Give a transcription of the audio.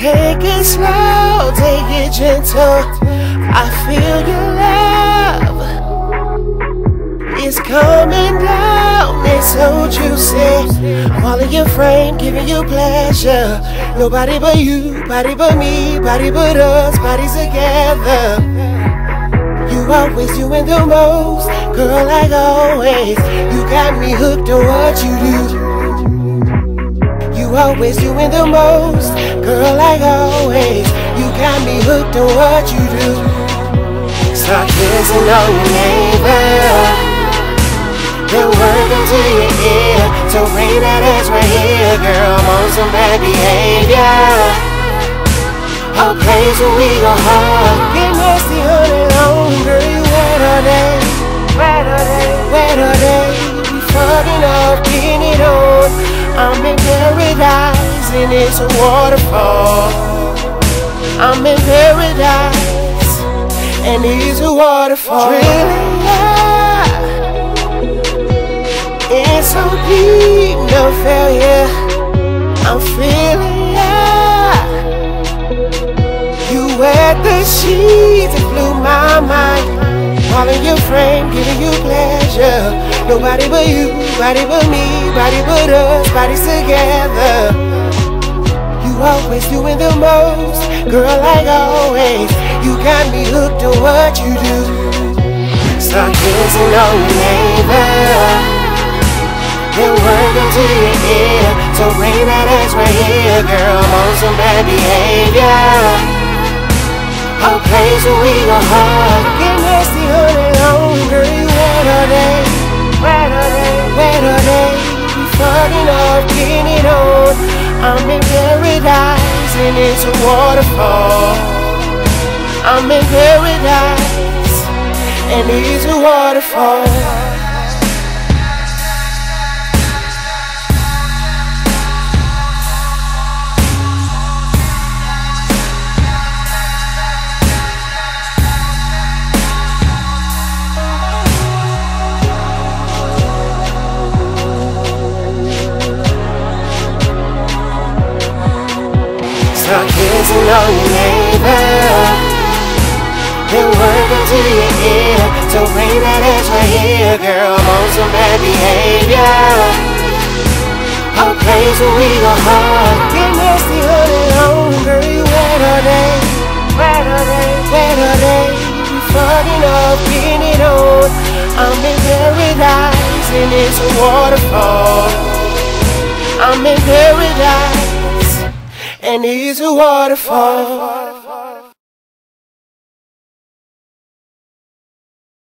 it slow, take it gentle. I feel your love. It's coming down, it's so juicy. All your frame, giving you pleasure. Nobody but you, body but me, body but us, bodies together. You always doing the most, girl, like always. You got me hooked on what you do. Always doing the most, girl, like always. You got me hooked on what you do. Start kissing on your neighbor. Then work into your ear. So bring that ass right here, girl. I'm on some bad behavior. A place where we go hard. Get nasty, honey, long, girl. You wet all day. Wet all day. Wet all day. We fucking up, getting it on. I'm in paradise it's a waterfall. I'm in paradise and it's a waterfall. Drilling It's so deep, no failure. I'm feeling ya. You wet the sheets, it blew my mind. All in your frame, giving you pleasure. Nobody but you, body but me, body but us, bodies together. Always doing the most, girl, like always. You got me hooked on what you do. Start kissing on your neighbor. Then work into your ear. So bring that ass right here, girl. I'm on some bad behavior. A place where we go hard. Get nasty, honey, long, girl. You wet all day. Wet all day. Wet all day. Fucking off, getting it on. I'm in it's a waterfall. I'm in paradise and it's a waterfall. Start kissing on your neighbor. Then work into your ear. So bring that ass right here, girl. I'm on some bad behavior. Place where we go hard. Get nasty, honey, long, girl. You wet all day. Wet all day. Wet all day. We fucking up, getting it on. I'm in paradise and it's a waterfall. I'm in paradise and it's a waterfall.